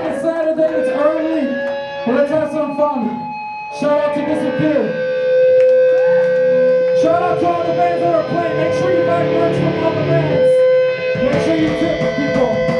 It's Saturday, it's early. but Let's have some fun. Shout out to Disappear. Shout out to all the bands that are playing. Make sure you buy merch from all the bands. Make sure you tip people.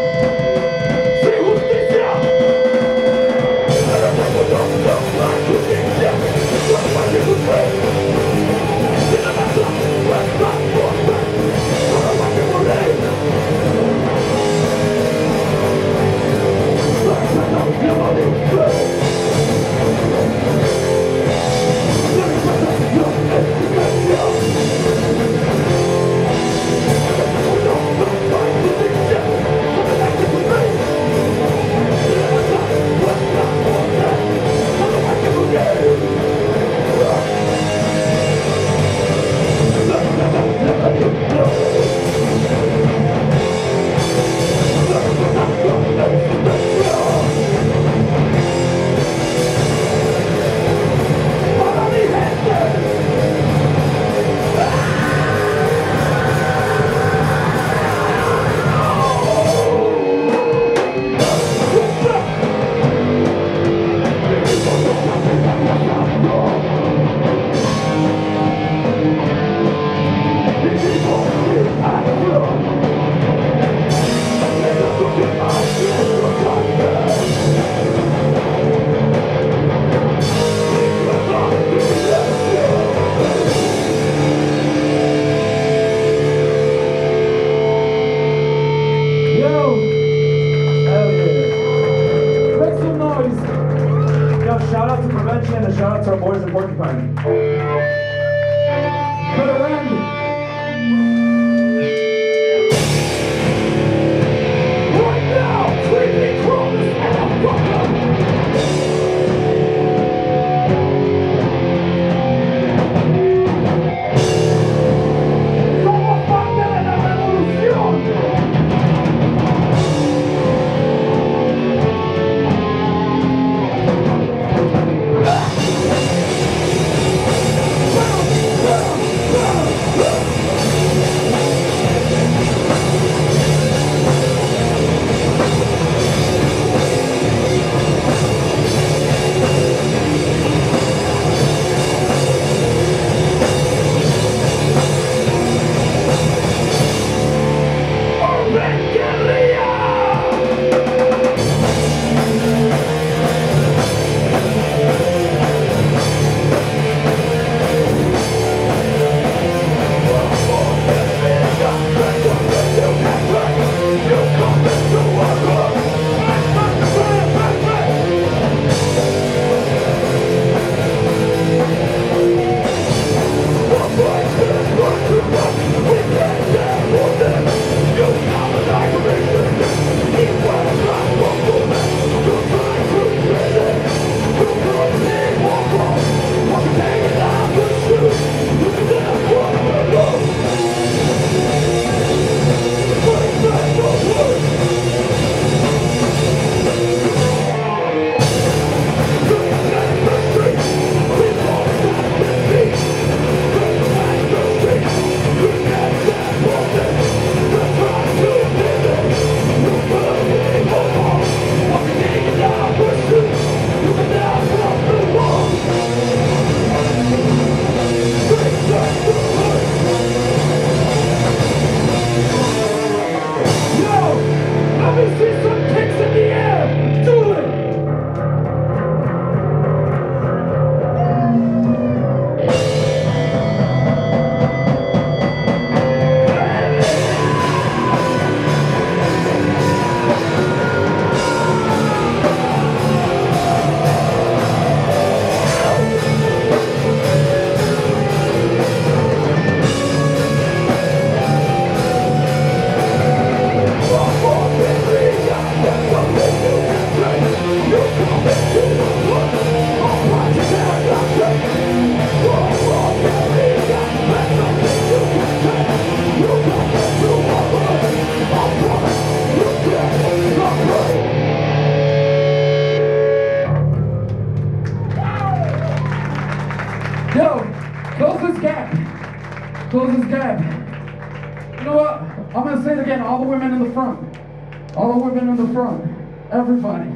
everybody.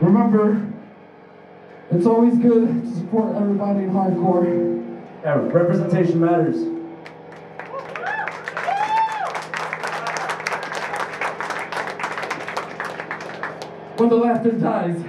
Remember, it's always good to support everybody in hardcore. Yeah, representation matters. When the laughter dies.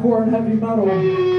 hardcore and heavy metal.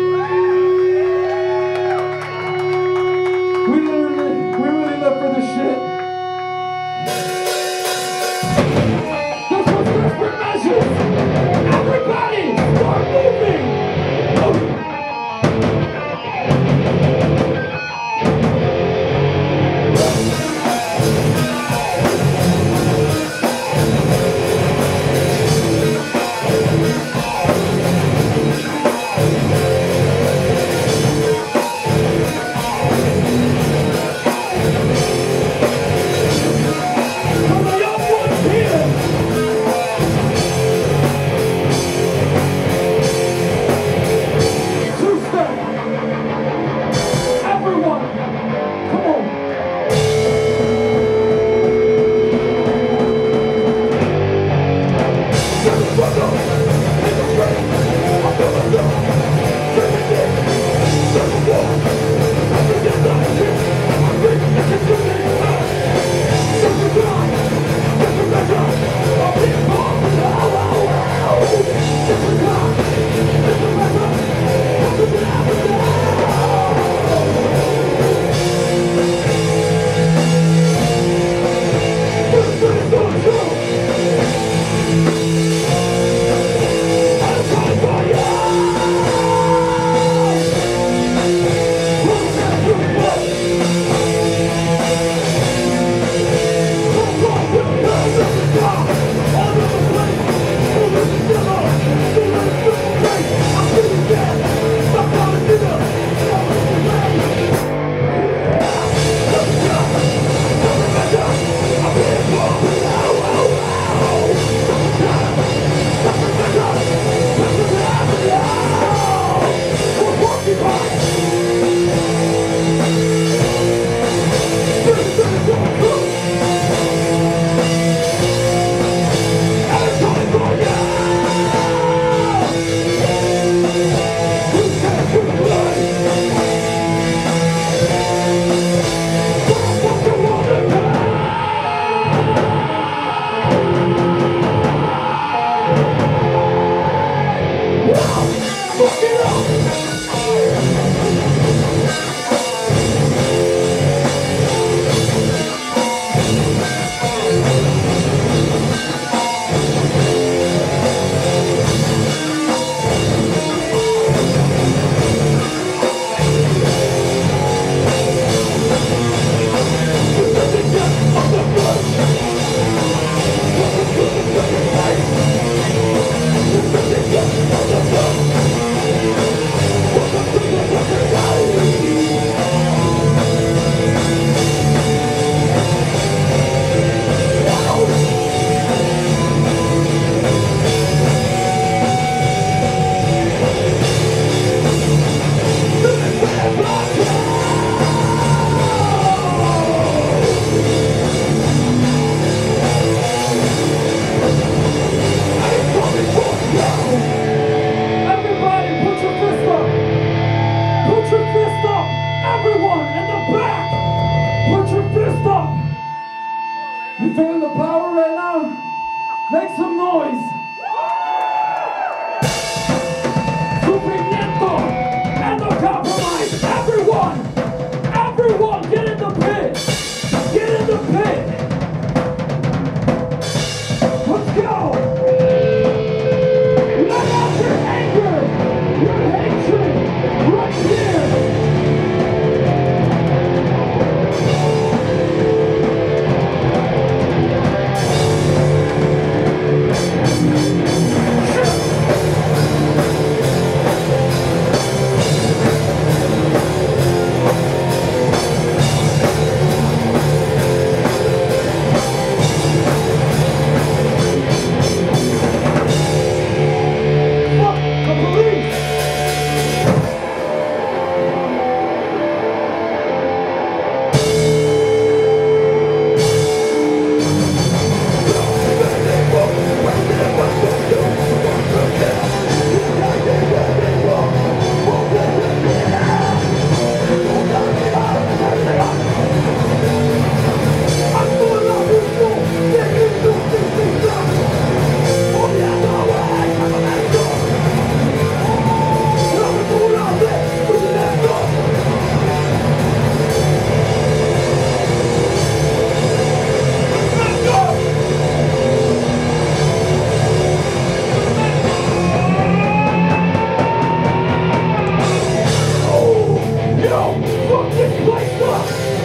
This place up!